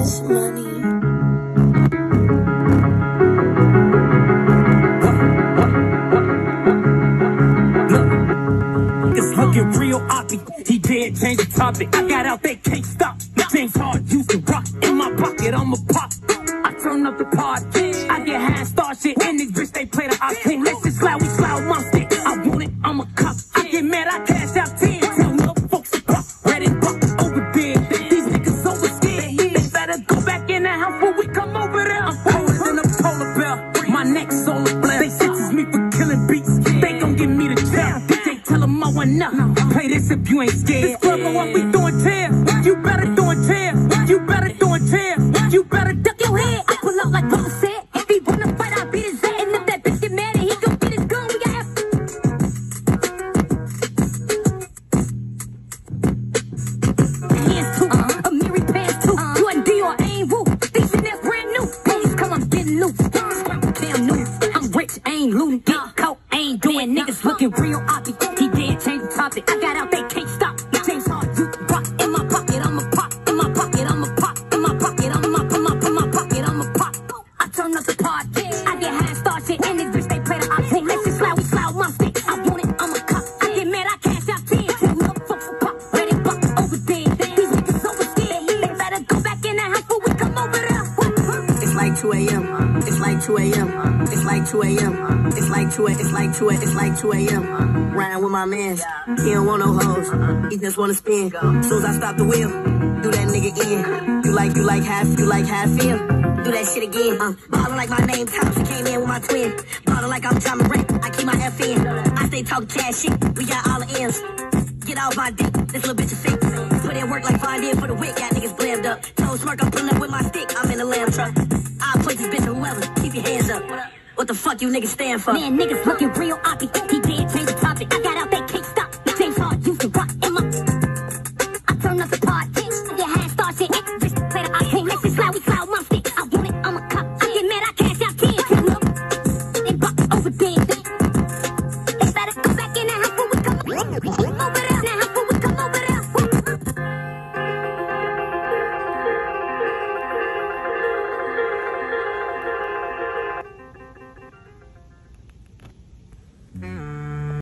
Money. It's looking real oppy. He did change the topic. I got out, they can't stop. James Hard used to rock in my pocket. I'm a pop. I turn up the pod. I get high, start shit. And this bitch, they play the. My neck solar. They sentence me for killing beats. They gon' give me the jail. DJ tell them I want up. Play this if you ain't scared. This club what we doing tear. You better doing tear. You better doing I'm ain't looting. Get caught, ain't doing niggas looking real oppy. He did change the topic. I got out, they can't stop. James Hard, you rock in my pocket. I'm a pop. In my pocket, I'm a pop. In my pocket, I'm a pop. In my, in my pocket, I'm a pop. I turn up the pod. I get high, and start shit. And this bitch, they play the octane. Let's just slide, we slide my stick. I want it, I'm a cop. I get mad, I cash out 10. Tell me up, folks, pop. Ready, buck, over there. These niggas over scared. They better go back in the house before we come over there. It's like 2 a.m. Uh. It's like 2 a.m. It's uh. like 2 a.m. It's like 2 a. It's like 2 a. It's like 2 a.m. Uh. Riding with my mans. He don't want no hoes. He just wanna spin. Soon as I stop the wheel, do that nigga in. You like you like half you like half in. Do that shit again. Uh, ballin' like my name Thompson came in with my twin. Ballin' like I'm Ja Morant. I keep my F in. I stay talking cash shit. We got all the ends. Get off my dick. This little bitch is fake. Put in work like Von did for the wick. Got niggas blammed up. Told Smirk I'm pulling up with my What the fuck you niggas stand for? Man, niggas looking real oppy. He did change the topic. I got out they can't stop. James Hard used to rock in my. I turn up the pod. Your hand starts it. Just play the I can't loud. Slide.